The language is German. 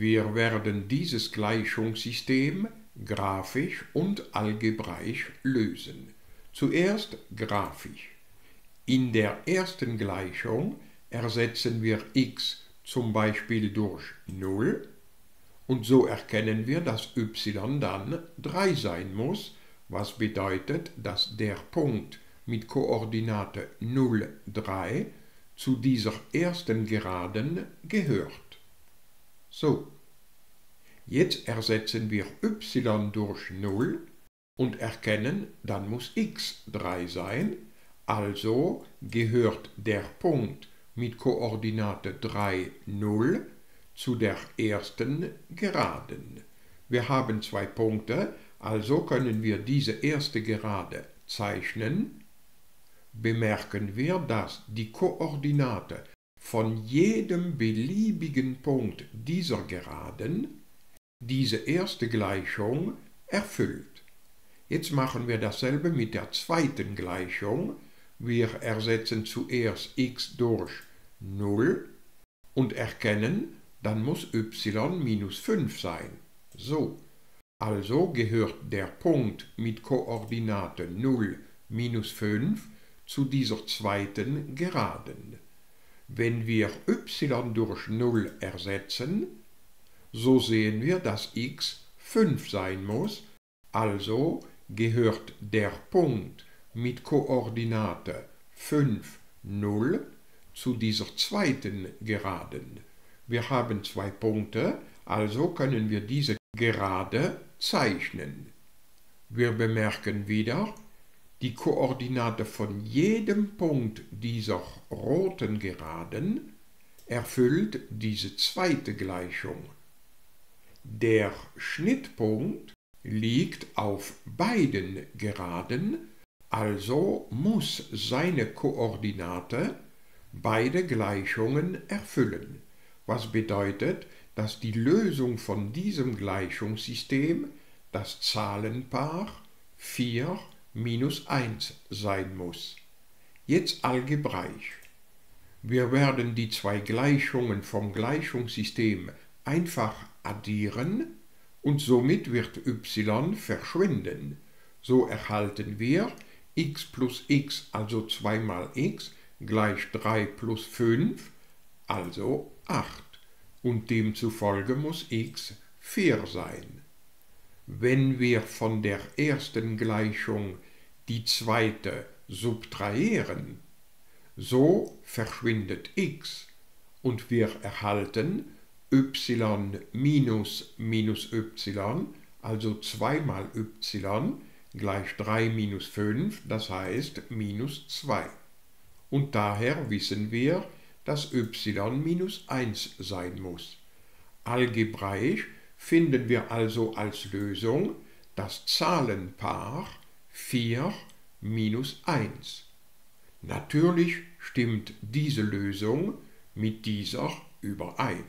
Wir werden dieses Gleichungssystem grafisch und algebraisch lösen. Zuerst grafisch. In der ersten Gleichung ersetzen wir x zum Beispiel durch 0 und so erkennen wir, dass y dann 3 sein muss, was bedeutet, dass der Punkt mit Koordinate 0, 3 zu dieser ersten Geraden gehört. So, jetzt ersetzen wir y durch 0 und erkennen, dann muss x 3 sein, also gehört der Punkt mit Koordinate 3, 0 zu der ersten Geraden. Wir haben zwei Punkte, also können wir diese erste Gerade zeichnen. Bemerken wir, dass die Koordinate von jedem beliebigen Punkt dieser Geraden diese erste Gleichung erfüllt. Jetzt machen wir dasselbe mit der zweiten Gleichung. Wir ersetzen zuerst x durch 0 und erkennen, dann muss y minus 5 sein. So, also gehört der Punkt mit Koordinate 0 minus 5 zu dieser zweiten Geraden. Wenn wir y durch 0 ersetzen, so sehen wir, dass x 5 sein muss, also gehört der Punkt mit Koordinate 5, 0 zu dieser zweiten Geraden. Wir haben zwei Punkte, also können wir diese Gerade zeichnen. Wir bemerken wieder, die Koordinate von jedem Punkt dieser roten Geraden erfüllt diese zweite Gleichung. Der Schnittpunkt liegt auf beiden Geraden, also muss seine Koordinate beide Gleichungen erfüllen, was bedeutet, dass die Lösung von diesem Gleichungssystem das Zahlenpaar 4 minus 1 sein muss. Jetzt algebraisch. Wir werden die zwei Gleichungen vom Gleichungssystem einfach addieren und somit wird y verschwinden. So erhalten wir x plus x, also 2 mal x, gleich 3 plus 5, also 8. Und demzufolge muss x 4 sein. Wenn wir von der ersten Gleichung die zweite subtrahieren, so verschwindet x und wir erhalten y minus minus y, also 2 mal y, gleich 3 minus 5, das heißt minus 2 und daher wissen wir, dass y minus 1 sein muss. Algebraisch finden wir also als Lösung das Zahlenpaar 4 minus 1. Natürlich stimmt diese Lösung mit dieser überein.